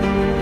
Bye.